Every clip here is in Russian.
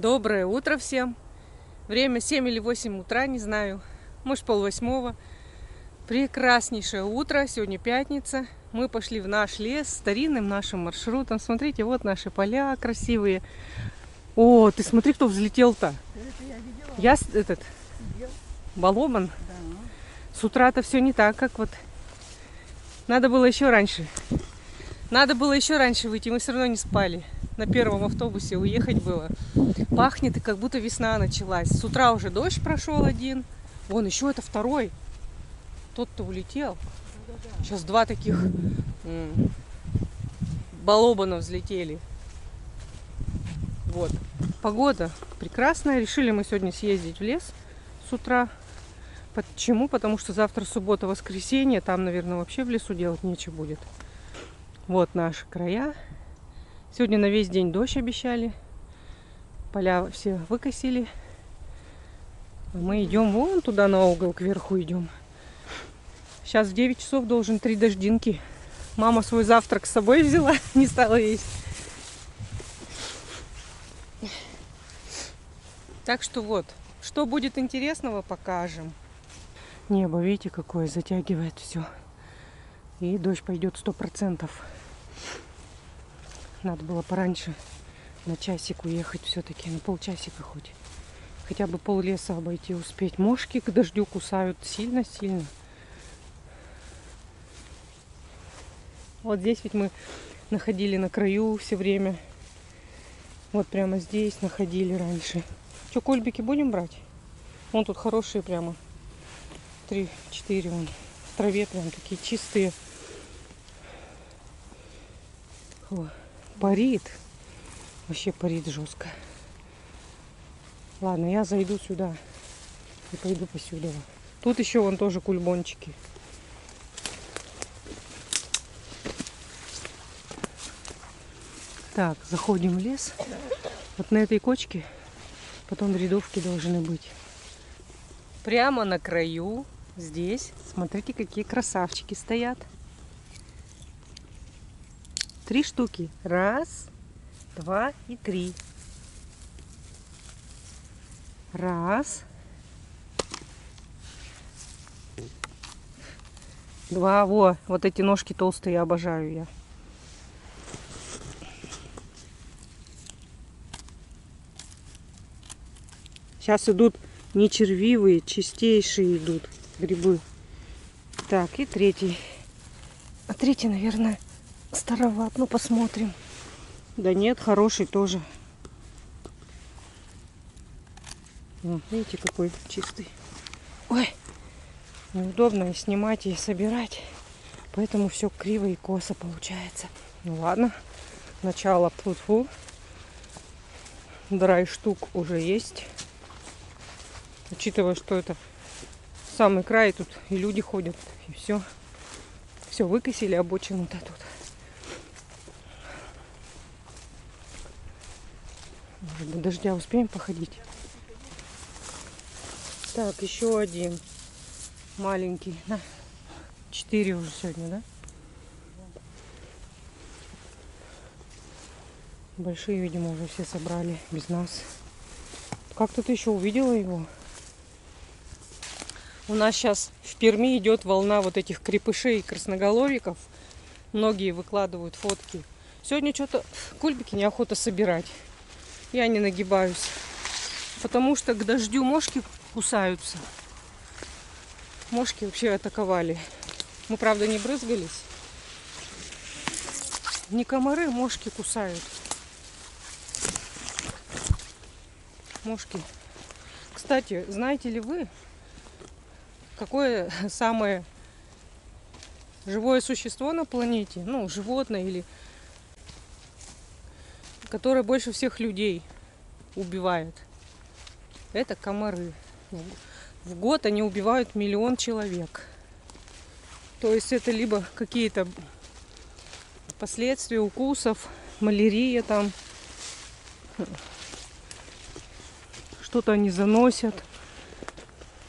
Доброе утро всем. Время 7 или 8 утра, не знаю. Может, пол восьмого. Прекраснейшее утро. Сегодня пятница. Мы пошли в наш лес старинным нашим маршрутом. Смотрите, вот наши поля красивые. О, ты смотри, кто взлетел-то. Я этот Сидел. Балобан. Да. С утра-то все не так, как вот. Надо было еще раньше. Надо было еще раньше выйти, мы все равно не спали. На первом автобусе уехать было. Пахнет, и как будто весна началась. С утра уже дождь прошел один. Вон еще это второй. Тот-то улетел. Сейчас два таких балобана взлетели. Вот. Погода прекрасная. Решили мы сегодня съездить в лес с утра. Почему? Потому что завтра суббота, воскресенье. Там, наверное, вообще в лесу делать нечего будет. Вот наши края. Сегодня на весь день дождь обещали. Поля все выкосили. Мы идем вон туда на угол, кверху идем. Сейчас в 9 часов должен три дождинки. Мама свой завтрак с собой взяла, не стала есть. Так что вот, что будет интересного, покажем. Небо, видите, какое затягивает все. И дождь пойдет сто процентов. Надо было пораньше на часик уехать все-таки, на полчасика хоть. Хотя бы пол леса обойти успеть. Мошки к дождю кусают сильно-сильно. Вот здесь ведь мы находили на краю все время. Вот прямо здесь находили раньше. Что, кольбики будем брать? Вон тут хорошие прямо. Три-четыре вон. В траве прям такие чистые. О, парит. Вообще парит жестко. Ладно, я зайду сюда. И пойду посюда. Тут еще вон тоже кульбончики. Так, заходим в лес. Вот на этой кочке потом рядовки должны быть. Прямо на краю, здесь, смотрите, какие красавчики стоят. Три штуки. Раз, два и три. Раз. Два. Во, вот эти ножки толстые обожаю я. Сейчас идут не червивые, чистейшие идут грибы. Так, и третий. А третий, наверное, староват. Ну, посмотрим. Да нет, хороший тоже. Вот, видите, какой чистый. Ой, неудобно и снимать, и собирать. Поэтому все криво и косо получается. Ну ладно, начало фу Драй штук уже есть. Учитывая, что это самый край, тут и люди ходят, и все. Все, выкосили обочину-то тут. До дождя успеем походить? Так, еще один маленький. На. Четыре уже сегодня, да? Большие, видимо, уже все собрали без нас. Как тут еще увидела его? У нас сейчас в Перми идет волна вот этих крепышей и красноголовиков. Многие выкладывают фотки. Сегодня что-то кульбики неохота собирать. Я не нагибаюсь. Потому что к дождю мошки кусаются. Мошки вообще атаковали. Мы, правда, не брызгались. Не комары, мошки кусают. Мошки. Кстати, знаете ли вы, какое самое живое существо на планете, ну, животное или которое больше всех людей убивает? Это комары. В год они убивают миллион человек. То есть это либо какие-то последствия укусов, малярия там, что-то они заносят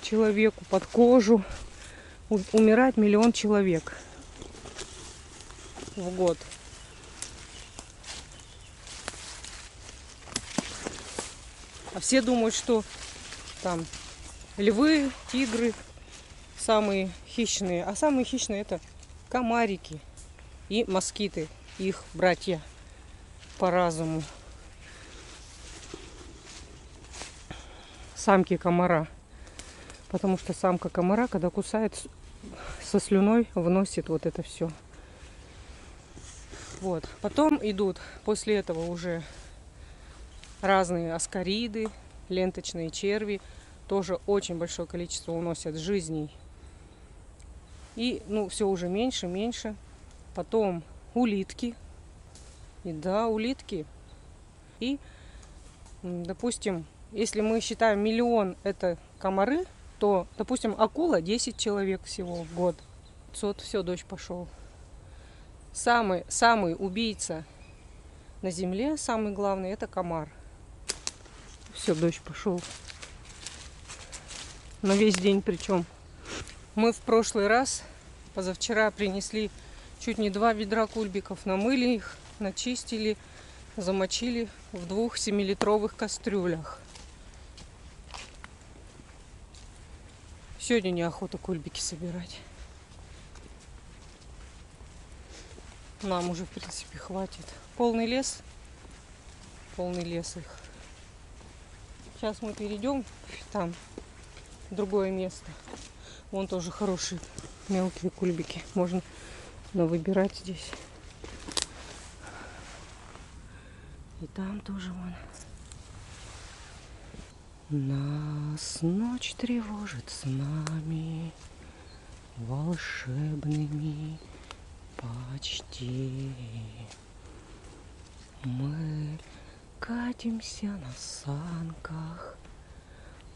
человеку под кожу. Умирает миллион человек в год. А все думают, что там львы, тигры самые хищные. А самые хищные это комарики и москиты, их братья по разуму. Самки комара. Потому что самка комара, когда кусает, со слюной вносит вот это все. Вот. Потом идут после этого уже разные аскариды, ленточные черви. Тоже очень большое количество уносят жизней. И, ну, все уже меньше, меньше. Потом улитки. И да, улитки. И, допустим, если мы считаем миллион это комары, то, допустим, акула 10 человек всего в год. 500, все, дождь пошел. Самый, самый убийца на земле, самый главный, это комар. Все, дождь пошел. На весь день причем. Мы в прошлый раз, позавчера, принесли чуть не два ведра кульбиков. Намыли их, начистили, замочили в двух семилитровых кастрюлях. Сегодня неохота кульбики собирать. Нам уже, в принципе, хватит. Полный лес. Полный лес их. Сейчас мы перейдем там, в другое место. Вон тоже хорошие мелкие кульбики. Можно но выбирать здесь. И там тоже вон. Нас ночь тревожит с нами волшебными почти. Мы катимся на санках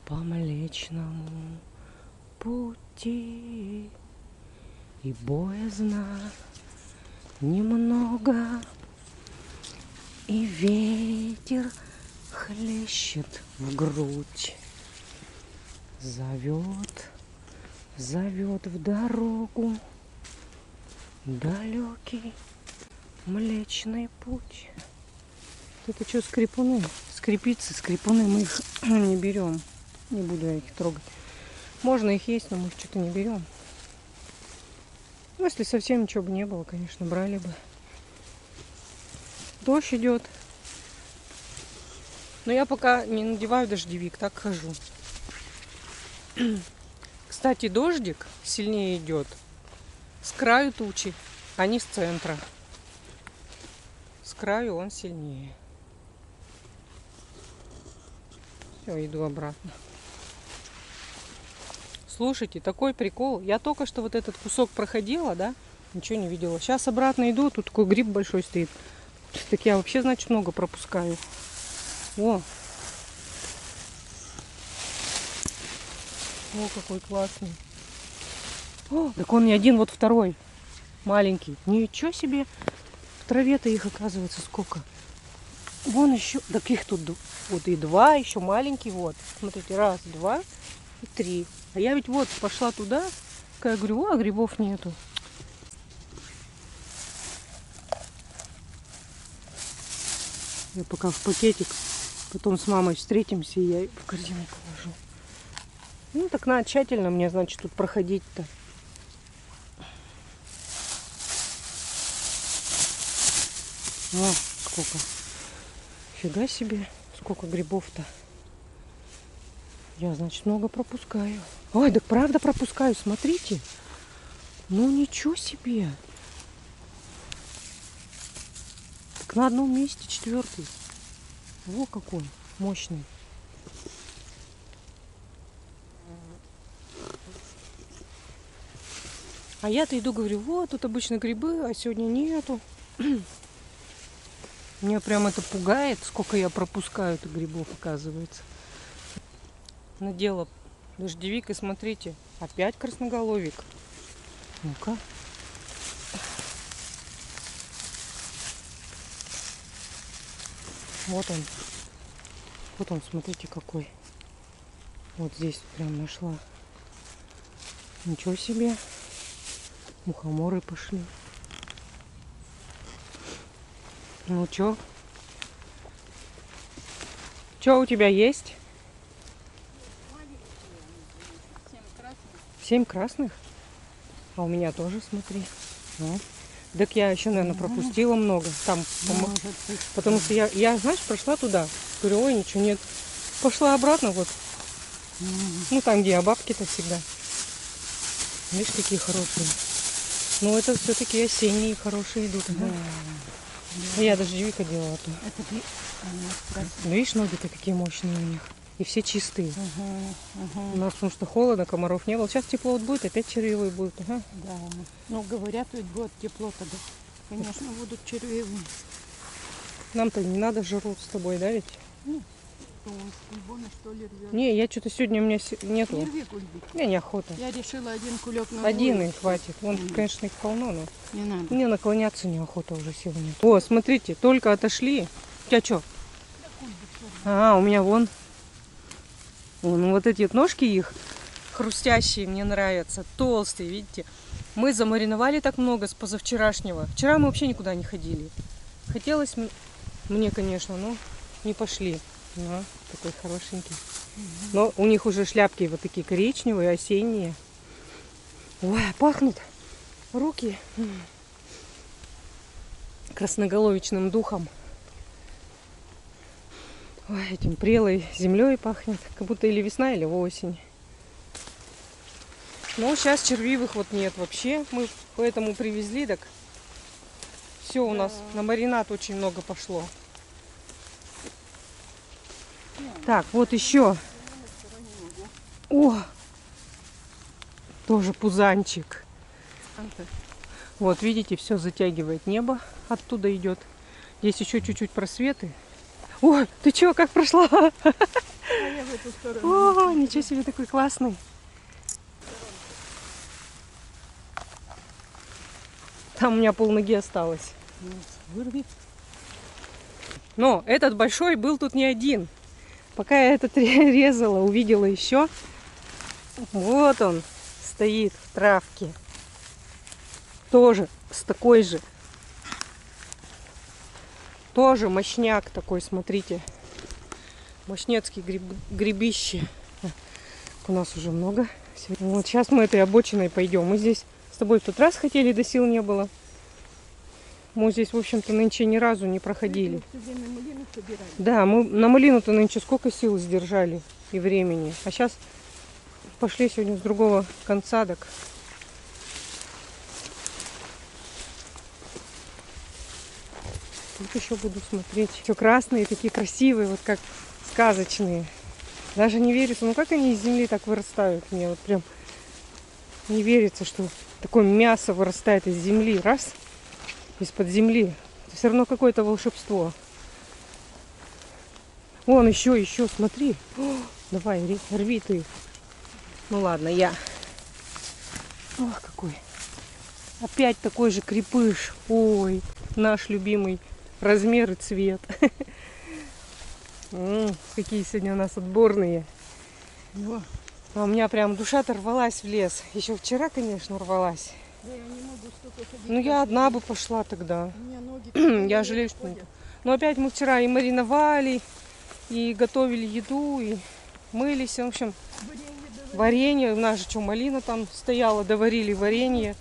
по млечному пути и боязно немного и ветер хлещет в грудь. Зовет, зовет в дорогу далекий млечный путь. Это что, скрипуны? Скрипицы, скрипуны, мы их не берем. Не буду я их трогать. Можно их есть, но мы их что-то не берем. Ну, если совсем ничего бы не было, конечно, брали бы. Дождь идет. Но я пока не надеваю дождевик, так хожу. Кстати, дождик сильнее идет с краю тучи, а не с центра. С краю он сильнее. Все, иду обратно. Слушайте, такой прикол. Я только что вот этот кусок проходила, да, ничего не видела. Сейчас обратно иду, тут такой гриб большой стоит. Так я вообще, значит, много пропускаю. О! О, какой классный. О, так он не один, вот второй. Маленький. Ничего себе. В траве-то их оказывается сколько. Вон еще. Так их тут вот и два, еще маленький. Вот. Смотрите, раз, два и три. А я ведь вот пошла туда. Я говорю, а грибов нету. Я пока в пакетик Потом с мамой встретимся, и я в корзину положу. Ну, так надо тщательно мне, значит, тут проходить-то. О, сколько. Фига себе, сколько грибов-то. Я, значит, много пропускаю. Ой, да правда пропускаю, смотрите. Ну, ничего себе. Так на одном месте четвертый. Во какой мощный. А я-то иду, говорю, вот тут обычно грибы, а сегодня нету. Меня прям это пугает, сколько я пропускаю этих грибов, оказывается. Надела дождевик и смотрите, опять красноголовик. Ну-ка. Вот он. Вот он, смотрите, какой. Вот здесь прям нашла. Ничего себе. Мухоморы пошли. Ну чё? Что у тебя есть? Семь красных? А у меня тоже, смотри. Ну. Так я еще, наверное, пропустила много. Там, потому что я, я, знаешь, прошла туда. Говорю, ой, ничего нет. Пошла обратно, вот. Ну, там, где я бабки-то всегда. Видишь, какие хорошие. Ну, это все-таки осенние хорошие идут. Да. А Я дождевика делала тут. Это а, нет, красиво. Ну, видишь, ноги-то какие мощные у них. И все чистые. Ага, ага, У нас потому что холодно, комаров не было. Сейчас тепло вот будет, опять червивые будут. Ага. да. Ну, говорят, ведь будет тепло тогда. Конечно, будут червивые. Нам-то не надо жрут с тобой, да ведь? Что он с кульбона, что ли, рвет? Не, я что-то сегодня у меня нету. Не рви кульбик. Мне неохота. Я решила один кулек на Один и хватит. Вон, Мгм. конечно, их полно, но Не надо. мне наклоняться неохота уже сегодня. О, смотрите, только отошли. У тебя что? А, у меня вон. Вон вот эти ножки их хрустящие мне нравятся, толстые, видите. Мы замариновали так много с позавчерашнего. Вчера мы вообще никуда не ходили. Хотелось мне, конечно, но не пошли. На, такой хорошенький. Но у них уже шляпки вот такие коричневые, осенние. Ой, пахнут руки красноголовичным духом. Ой, этим прелой землей пахнет, как будто или весна, или осень. Но сейчас червивых вот нет вообще. Мы поэтому привезли, так все у нас Да. на маринад очень много пошло. Так, вот еще. О! Тоже пузанчик. Вот, видите, все затягивает небо. Оттуда идет. Здесь еще чуть-чуть просветы. Ой, ты чего, как прошла? О, ничего себе, такой классный. Там у меня полноги осталось. Вырви. Но этот большой был тут не один. Пока я этот ре- резала, увидела еще. Вот он стоит в травке. Тоже с такой же. Тоже мощняк такой, смотрите. Мощнецкий гриб, грибище. У нас уже много. Вот сейчас мы этой обочиной пойдем. Мы здесь с тобой в тот раз хотели, до сил не было. Мы здесь, в общем-то, нынче ни разу не проходили. Да, мы на малину-то нынче сколько сил сдержали и времени. А сейчас пошли сегодня с другого конца, так. Тут еще буду смотреть. Все красные, такие красивые, вот как сказочные. Даже не верится, ну как они из земли так вырастают? Мне вот прям не верится, что такое мясо вырастает из земли. Раз, из-под земли. Это все равно какое-то волшебство. Вон еще, еще, смотри. О, давай, ри- рви ты. Ну ладно, я. Ох, какой. Опять такой же крепыш. Ой, наш любимый размер и цвет. Какие сегодня у нас отборные. А у меня прям душа-то рвалась в лес. Еще вчера, конечно, рвалась. Да я не могу столько ходить. Ну я одна бы пошла тогда. У меня ноги Я жалею, что ходят. Но опять мы вчера и мариновали, и готовили еду, и мылись. В общем, Варенье варенье. У нас же что, малина там стояла, доварили варенье.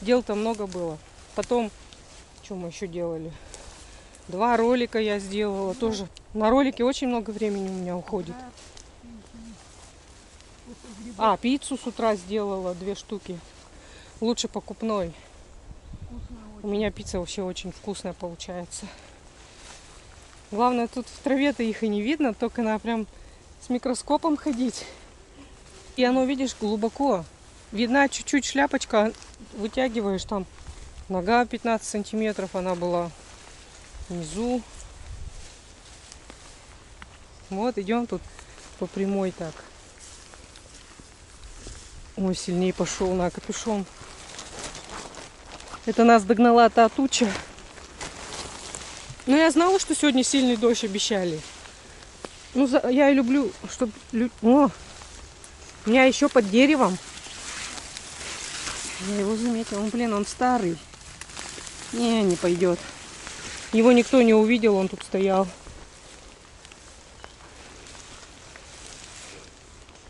Дел-то много было. Потом, что мы еще делали? Два ролика я сделала тоже. На ролике очень много времени у меня уходит. Да. А, пиццу с утра сделала, две штуки. Лучше покупной. У меня пицца вообще очень вкусная получается. Главное, тут в траве-то их и не видно, только надо прям с микроскопом ходить. И оно, видишь, глубоко. Видна чуть-чуть шляпочка, вытягиваешь там. Нога 15 сантиметров она была внизу. Вот, идем тут по прямой так. Ой, сильнее пошел на капюшон. Это нас догнала та туча. Но я знала, что сегодня сильный дождь обещали. Ну, за- я люблю, чтобы... О, у меня еще под деревом. Я его заметила. Ну, блин, он старый. Не, не пойдет. Его никто не увидел, он тут стоял.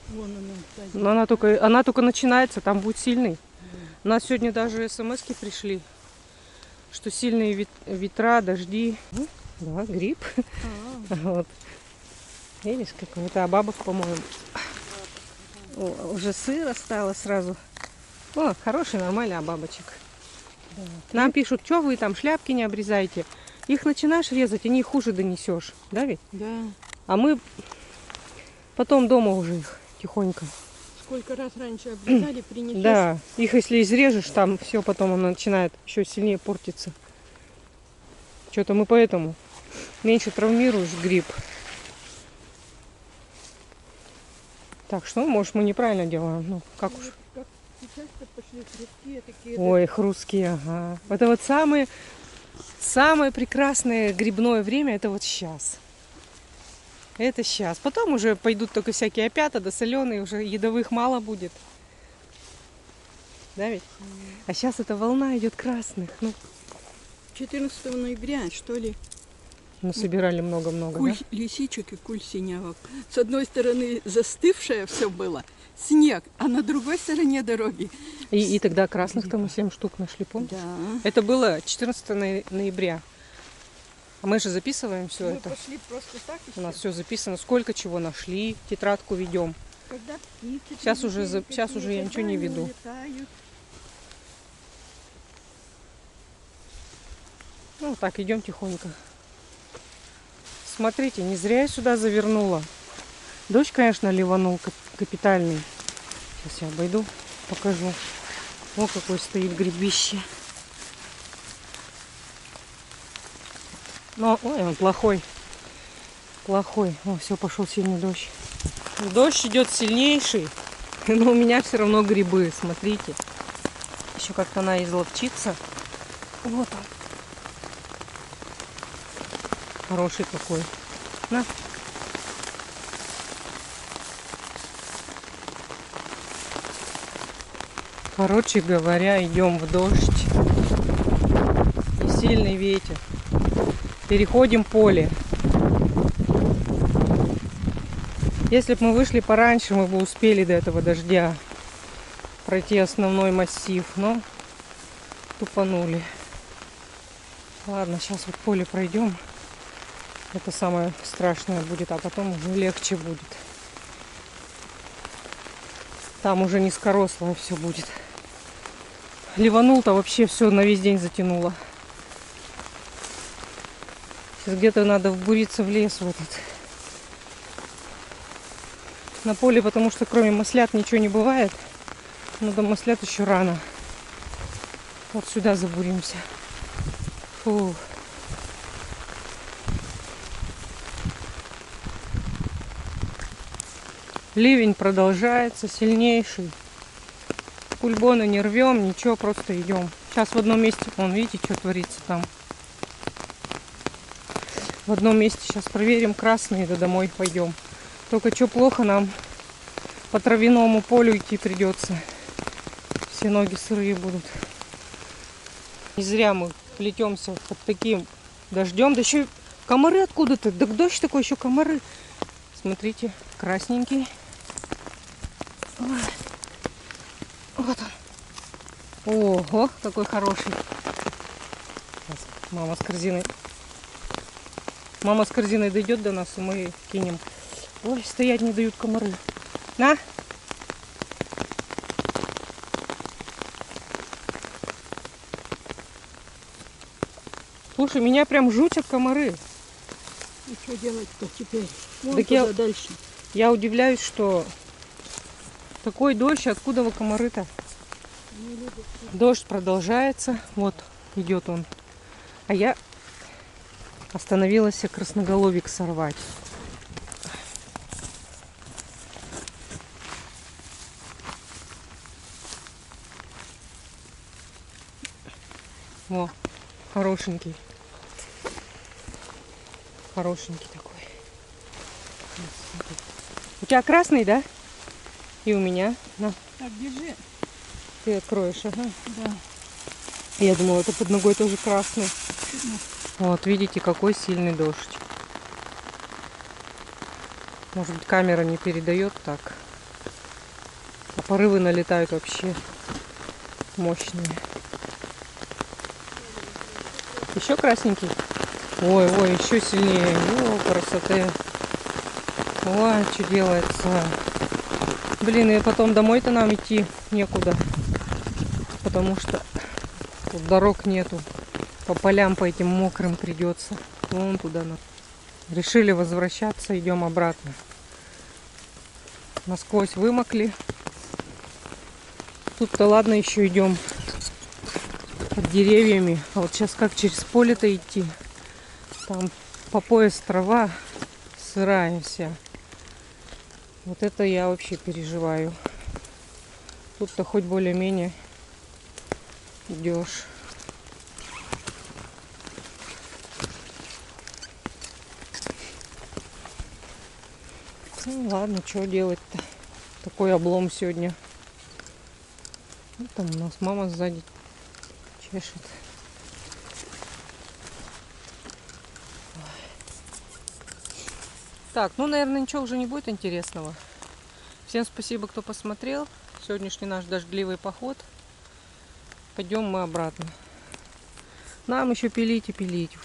Вон она, сзади. Но она только, она только начинается, там будет сильный. У нас сегодня даже смс пришли, что сильные вет- ветра, дожди. Ну, Да, гриб. А, Вот. Видишь, какой это бабок, по-моему. Уже сыро стало сразу. О, хороший, нормальный обабочек. Нам пишут, что вы там шляпки не обрезаете. Их начинаешь резать, они хуже донесешь. Да ведь? да. А мы потом дома уже их тихонько. Сколько раз раньше обрезали, принесешь. Да, их если изрежешь, там все потом оно начинает еще сильнее портиться. Что-то мы поэтому меньше травмируешь гриб. Так что, может, мы неправильно делаем. Ну, как уж. Пошли такие. Ой, хрусткие, ага. Это вот самое, самое прекрасное грибное время, это вот сейчас. Это сейчас. Потом уже пойдут только всякие опята, да соленые, уже едовых мало будет. Да ведь? А сейчас эта волна идет красных. Ну, 14 ноября, что ли, мы собирали много-много, куль да? лисичек и куль синявок. С одной стороны застывшее все было, снег, а на другой стороне дороги. И, и тогда красных-то мы 7 штук нашли, помнишь? Да. Это было 14 ноя- ноября. А мы же записываем все Мы это. пошли просто так У нас еще. все записано, сколько чего нашли, тетрадку ведем. Когда птицы Щас уже за- какие, уже я ничего не веду. улетают. Ну, так, идем тихонько. Смотрите, не зря я сюда завернула. Дождь, конечно, ливанул кап- капитальный. Сейчас я обойду, покажу. О, какой стоит грибище. Но, ой, он плохой. Плохой. О, все, пошел сильный дождь. Дождь идет сильнейший. Но у меня все равно грибы, смотрите. Еще как-то она изловчится. Вот он. Хороший какой. На. Короче говоря, идем в дождь. И сильный ветер. Переходим поле. Если бы мы вышли пораньше, мы бы успели до этого дождя пройти основной массив, но тупанули. Ладно, сейчас вот поле пройдем. Это самое страшное будет, а потом уже легче будет. Там уже низкорослое все будет. Ливанул-то вообще все на весь день затянуло. Сейчас где-то надо вбуриться в лес в этот. На поле, потому что кроме маслят ничего не бывает. Но до маслят еще рано. Вот сюда забуримся. Фу. Ливень продолжается, сильнейший. Кульбоны не рвем, ничего, просто идем. Сейчас в одном месте, вон, видите, что творится там. В одном месте сейчас проверим красные, да домой пойдем. Только что плохо нам по травяному полю идти придется. Все ноги сырые будут. Не зря мы плетемся под таким дождем. Да еще комары откуда-то. Да дождь такой, еще комары. Смотрите, красненький. Вот он. Ого, какой хороший. Сейчас мама с корзиной. Мама с корзиной дойдет до нас, и мы кинем. Ой, стоять не дают комары. На! Слушай, меня прям жутят комары. И что делать-то теперь? Вон Так я- дальше. Я удивляюсь, что такой дождь, откуда вы комары-то? Дождь продолжается. Вот, идет он. А я остановилась красноголовик сорвать. Во, хорошенький. Хорошенький такой. У тебя красный, да? И у меня. На, Так, держи. ты откроешь, ага. Да. Я думала, это под ногой тоже красный. Вот, видите, какой сильный дождь. Может быть, камера не передает так. порывы налетают вообще мощные. Еще красненький. Ой, ой, еще сильнее. О, красоты. Ой, что делается. Блин, и потом домой-то нам идти некуда. Потому что тут дорог нету. По полям по этим мокрым придется. Вон туда. Решили возвращаться, идем обратно. Насквозь вымокли. Тут-то ладно еще идем под деревьями. А вот сейчас как через поле-то идти? Там по пояс трава сырая вся. Вот это я вообще переживаю. Тут-то хоть более-менее идешь. Ну ладно, что делать-то? Такой облом сегодня. Ну, там у нас мама сзади чешет. Так, ну, наверное, ничего уже не будет интересного. Всем спасибо, кто посмотрел. Сегодняшний наш дождливый поход. Пойдем мы обратно. Нам еще пилить и пилить.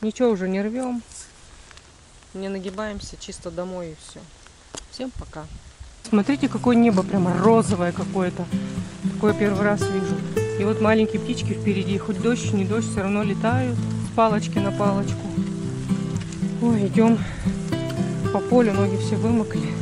Ничего уже не рвем. Не нагибаемся, чисто домой и все. Всем пока. Смотрите, какое небо прямо розовое какое-то. Такое первый раз вижу. И вот маленькие птички впереди. Хоть дождь, не дождь, все равно летают палочки на палочку. Ой, идем по полю, ноги все вымокли.